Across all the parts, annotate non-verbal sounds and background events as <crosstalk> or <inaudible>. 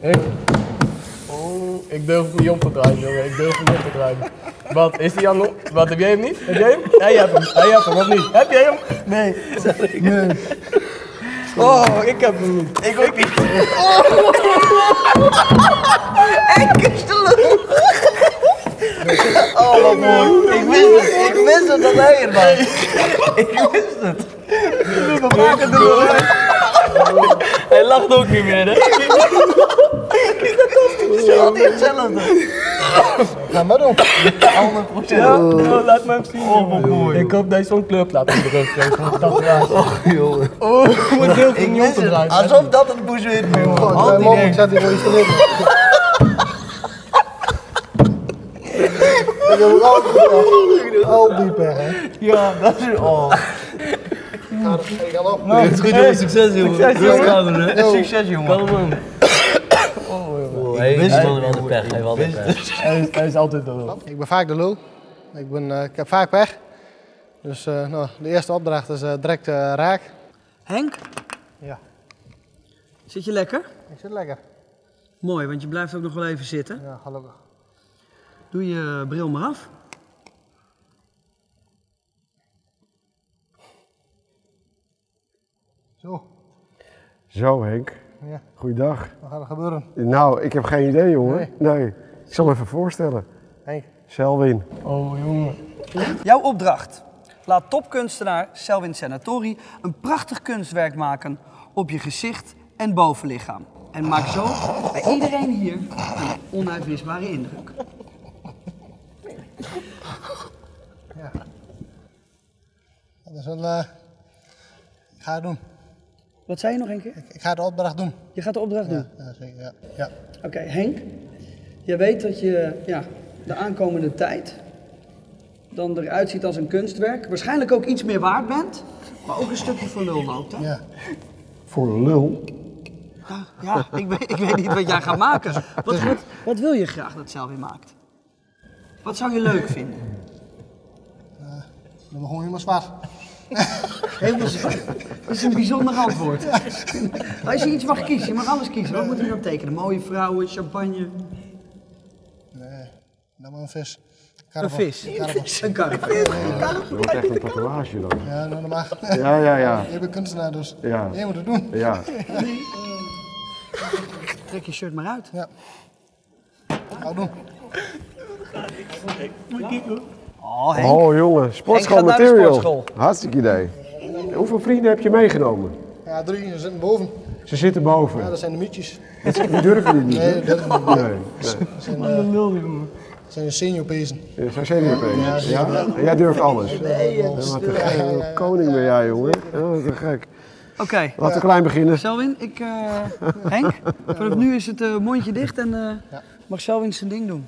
Ik, oh, ik durf niet om te draaien, jongen. Ik durf niet om te draaien. Wat, is die aan Wat, heb jij hem niet? Heb jij hem? Hij hebt hem. Hij hebt hem, of niet? Heb jij hem? Nee. Nee. Oh, ik heb hem niet. Ik ook niet. Oh, wat mooi. Ik wist het. Ik wist het dat hij er was. Ik wist het. <laughs> Hij lacht ook niet meer, hè? Het is altijd hetzelfde. Ga maar doen. 100 Ja, oh, laat me hem zien. Oh, wat mooi. Ik hoop dat je zo'n kleurplaat op de rug krijgt. want dat raar. Oh, jongen. Oh, wat Ik niet om wist te het. draaien. Alsof dat het moest weten, jongen. Mijn Altijd mom, ik zet die voor installeren. <laughs> Ik heb al die pech. Al die pech, hè. Ja, dat is... Oh. Ga Ik ga op. Het is goed. Succes, jongen. Succes, jongen. Yo. Succes, man. <coughs> Hij de pech. Hij pech. Hij is, hij is altijd de lul. Ik ben vaak de lul. Ik, ben, eh, ik heb vaak pech. Dus eh, nou, de eerste opdracht is eh, direct eh, raak. Henk, Ja, zit je lekker? ik zit lekker. Mooi, want je blijft ook nog wel even zitten. Ja, gelukkig. Doe je bril maar af. Zo Henk, ja, goeiedag. wat gaat er gebeuren? Nou, ik heb geen idee jongen. Nee. Ik zal me even voorstellen. Henk, Selwin. Oh, jongen. Jouw opdracht. Laat topkunstenaar Selwin Senatori een prachtig kunstwerk maken op je gezicht en bovenlichaam. En maak zo bij iedereen hier een onuitwisbare indruk. dat is eh, ik ga het doen. Wat zei je nog een keer? Ik, ik ga de opdracht doen. Je gaat de opdracht doen. Ja, zeker, ja. ja. Oké, Henk. Je weet dat je ja, de aankomende tijd dan eruit ziet als een kunstwerk. Waarschijnlijk ook iets meer waard bent, maar ook een stukje voor lul loopt. Hè? ja. Voor lul. Ja, ik weet, ik weet niet wat jij gaat maken. Wat, wat, wat wil je graag dat Selwin maakt? Wat zou je leuk vinden? Doe me gewoon helemaal zwart. Zwart. Dat is een bijzonder antwoord. Als je iets mag kiezen, je mag alles kiezen. Wat moet je dan tekenen? Mooie vrouwen, champagne, Nee, dan maar een vis. een vis, Karper. een karp. Dat wordt echt een tatoeage dan. Ja, nou, dat mag. Ja, ja, ja. Je bent kunstenaar dus. Ja. Je moet het doen. Ja. Trek je shirt maar uit. Ja. Ga het doen. Oh, Henk. Oh jongen, sportschool Henk gaat naar de material. sportschool. Hartstikke idee. Hoeveel vrienden heb je meegenomen? Ja, drie, ze zitten boven. Ze zitten boven. Ja, dat zijn de mietjes. Die durven die niet. Nee, dat is niet. Nee. nee. Dat zijn, eh, Lul, jongen. dat zijn de seniorpezen. Ja, Zijn seniorpees. Ja? En jij durft alles. Nee, Ja, wat een gek. Koning ben jij, jongen. Ja, wat een gek. Oké, Laten we klein beginnen. Selwin, ik, eh, Henk, vanaf nu is het eh, mondje dicht en eh, mag Selwin zijn ding doen.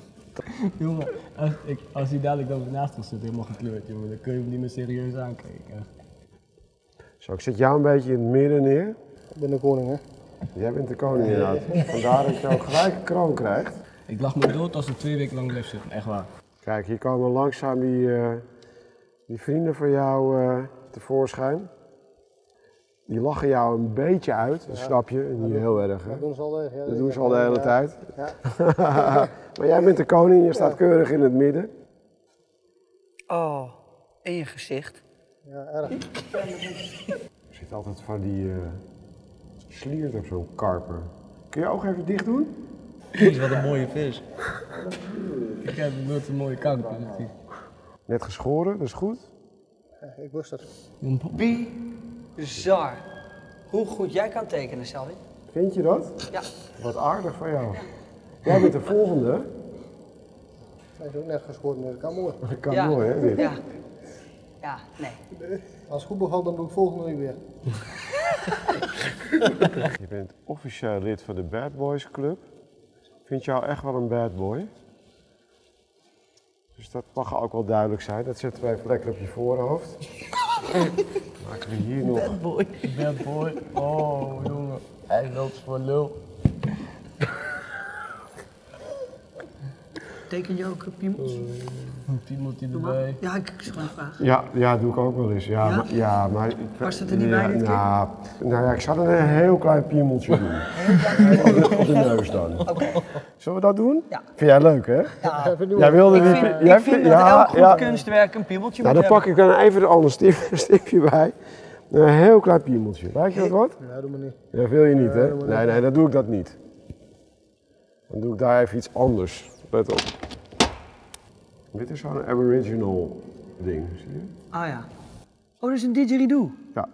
Jongen, als, ik, als hij dadelijk dan naast ons zit, helemaal gekleurd, jongen, dan kun je hem niet meer serieus aankijken. Zo, ik zet jou een beetje in het midden neer. Ik ben de koning, hè. Jij bent de koning inderdaad. Vandaar dat je ook gelijk een kroon krijgt. Ik lach me dood als het twee weken lang blijft zitten, echt waar. Kijk, hier komen langzaam die, eh, die vrienden van jou eh, tevoorschijn. Die lachen jou een beetje uit, dat snap je, niet heel erg. Hè? Dat doen ze al de, ja, Dat doen ze al de hele ja. tijd. Ja. <laughs> maar jij bent de koning, je staat keurig in het midden. Oh, in je gezicht. Ja, erg. Er zit altijd van die eh sliert op zo'n karper. Kun je ogen even dicht doen? Jeez, wat een mooie vis. Ik heb nooit een mooie kant. het is- Net geschoren, dat is goed. Ik wist het. Bizar. Hoe goed jij kan tekenen, Selwin. Vind je dat? Ja. Wat aardig van jou. Jij bent de volgende. Hij is ook net kan mooi. Dat kan ja. hè? Dit. Ja. Ja, nee. Als het goed bevalt, dan doe ik volgende week weer. <laughs> Je bent officieel lid van de Bad Boys Club. Vind jou echt wel een bad boy. Dus dat mag ook wel duidelijk zijn. Dat zetten wij even lekker op je voorhoofd. Maken we hier nog. Bad boy. Oh, jongen. Hij loopt voor lul. Teken je ook eh, piemels? Piemeltje Doe maar. erbij. Ja, ik is gewoon vraag. Ja, ja, doe ik ook wel eens. Ja, Ja? Maar, ja, maar ik, Past het er niet bij ja, dit keer? nou, nou ja, ik zou er een heel klein piemeltje doen. op, de, op de neus dan. Zullen we dat doen? Ja. Vind jij leuk, hè? Jij wilde Ik die vind, pie- jij ik vind dat ja, elk goed ja. kunstwerk een piemeltje Nou, moet dan pak ik dan even een ander stip, <laughs> stipje bij. Een heel klein piemeltje. Weet je dat wat? Ja, doe maar niet. Dat wil je niet, hè? Nee, nee, dan doe ik dat niet. Dan doe ik daar even iets anders. Let op. Dit is zo'n aboriginal ding, zie je? Ah ja. Oh, dat is een didgeridoo. Ja.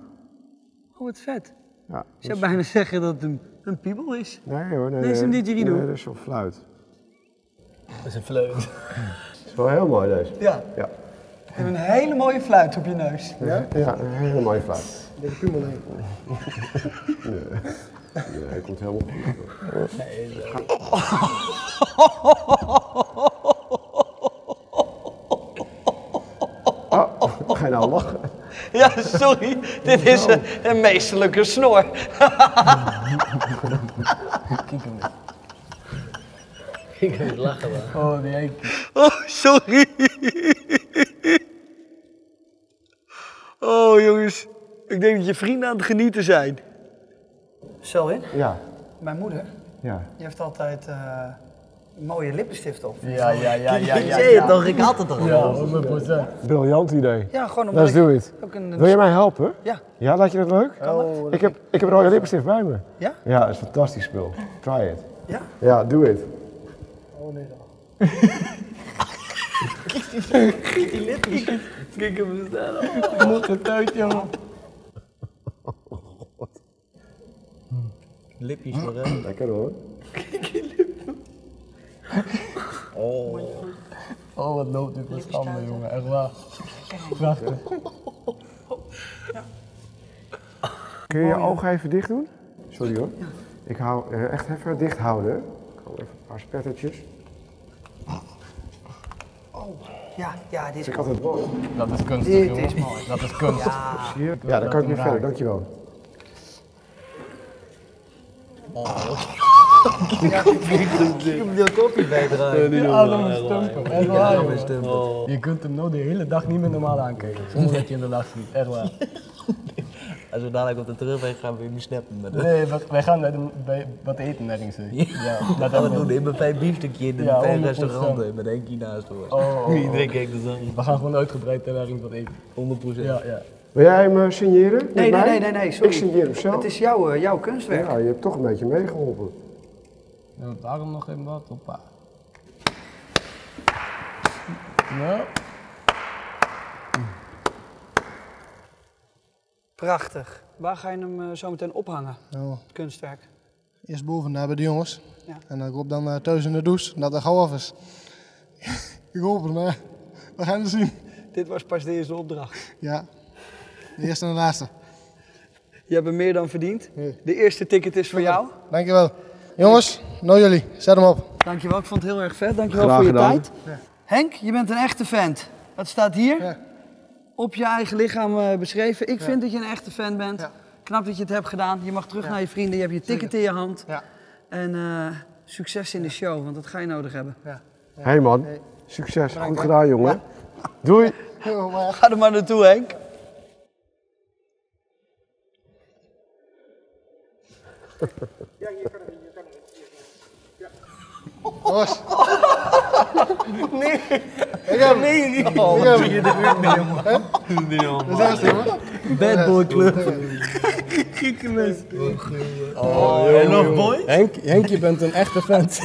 Oh, wat vet. Ja. Ik zou bijna zeggen dat het een, een piemel is. Nee hoor, nee. Nee, is een nee. didgeridoo. Nee, dat is zo'n fluit. Dat is een fleut. <laughs> Dat is wel heel mooi deze. Ja. Ja. Je hebt een hele mooie fluit op je neus. Ja, ja een hele mooie fluit. Dikke piemel. <laughs> Nee, hij komt helemaal goed. Oh, ga je nou lachen? Ja, <laughs> sorry. Dit is een, een meesterlijke snor. <laughs> Ik kan niet lachen, man. Oh, die Henk. Oh, sorry. Oh, jongens. Ik denk dat je vrienden aan het genieten zijn. Selwyn, Ja, mijn moeder, ja. die heeft altijd eh, mooie lippenstift op. Ja, ja, ja, ja, Ik ja. zei het toch, ik had het toch Ja, al. 100 procent. Briljant idee. Ja, gewoon omdat Let's ik do it. ook een... Wil je mij helpen? Ja. Ja, laat je dat leuk? Ik heb, ik heb een rode lippenstift bij me. Ja? Ja, dat is een fantastisch spul. Try it. Ja? Ja, doe it. Kijk hem staan. Moet het uit, jongen. Lipjes nog, hè? Lekker hoor. <laughs> Oh, wat loopt u voor schande, jongen. Echt waar. Prachtig. Kun je je ogen even dicht doen? Sorry hoor. Ik hou eh, echt even dicht houden. Ik hou even een paar spettertjes. Ja, ja, dit is Ik had het wel. Dat is kunstig, Dit jongen. is mooi. Dat is kunst. Je? Ja, dan kan ik weer verder. Dankjewel. Ik heb die kopje bijdragen. Die arme stumper. Echt waar, stumper. Je kunt hem nou de hele dag niet meer normaal aankijken. Zonder dat je in de lach ziet. Echt waar. Als we dadelijk op de terugweg gaan, we weer niet snappen. Nee, we- wij gaan naar de, bij wat eten ergens. hè. Ja, <laughs> dat we hebben doen we. in mijn fijn biefstukje in een Ja, fijn 100%. restaurant met één keer naast hoor. Oh, oh, <laughs> oh. Iedereen kijkt er zo. We gaan gewoon uitgebreid ter ergens wat eten. 100 Ja, ja. Wil jij hem eh, signeren? met Nee, nee, mij? nee, nee, nee, sorry. Ik signeer hem zelf. Het is jouw, eh, jouw kunstwerk. Ja, je hebt toch een beetje meegeholpen. Nou, daarom nog even wat. Hoppa. Ja. Prachtig. Waar ga je hem eh, zo meteen ophangen, Nou, het kunstwerk? eerst boven daar bij de jongens. Ja. En dan op dan eh, thuis in de douche, dat er gauw af is. <laughs> ik hoop het, maar we gaan het zien. Dit was pas de eerste opdracht. Ja, de eerste en de laatste. Je hebt hem meer dan verdiend. Nee. De eerste ticket is voor jou. Dankjewel. Jongens, nou jullie, zet hem op. Dankjewel, ik vond het heel erg vet. Dankjewel Graag voor je gedaan. tijd. Henk, je bent een echte vent. Dat staat hier Ja. op je eigen lichaam eh, beschreven. Ik vind dat je een echte fan bent. Ja. Knap dat je het hebt gedaan. Je mag terug naar je vrienden. Je hebt je ticket in je hand. Ja. En eh, succes in de show, want dat ga je nodig hebben. Hé hey man, succes. Goed gedaan jongen. Doei. Maar Ga er maar naartoe, Henk. Jongens. Nee. Ik heb Nee, niet. Oh, ik heb hem. Hè? Dat is eerst, jongen. Bad boy club. Oh, en nog boy? Henk, Henk, je bent een echte vent.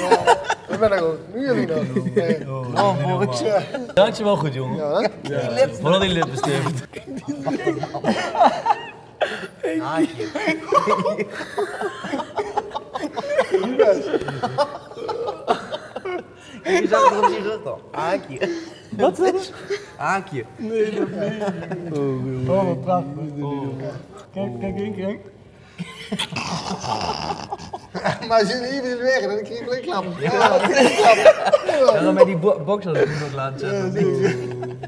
Ik ben er ook. Nu jullie dan. <laughs> Nee. Oh boy. Dankjewel goed jongen. Ja, hè? Vooral die <laughs> lippenstift. Haakje. Je zag het op je rug toch? Haakje. Wat is dat? Haakje. Oh, wat prachtig. Kijk, kijk, Henk, Henk. <laughs> Maar hier weer weg, dan krijg je gelijk klappen. Ja, dan met die bo box als ik moet laten zetten.